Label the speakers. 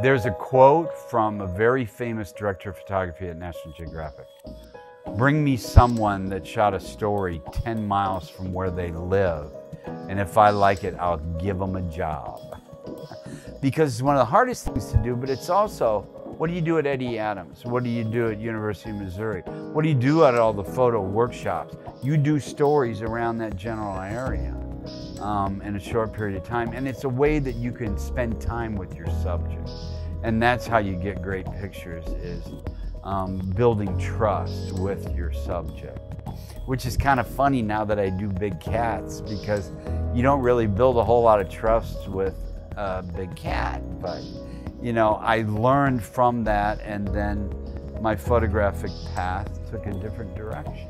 Speaker 1: There's a quote from a very famous director of photography at National Geographic. Bring me someone that shot a story 10 miles from where they live, and if I like it, I'll give them a job. because it's one of the hardest things to do, but it's also what do you do at Eddie Adams? What do you do at University of Missouri? What do you do at all the photo workshops? You do stories around that general area um, in a short period of time. And it's a way that you can spend time with your subject. And that's how you get great pictures is um, building trust with your subject. Which is kind of funny now that I do big cats because you don't really build a whole lot of trust with a big cat. But, you know, I learned from that and then my photographic path took a different direction.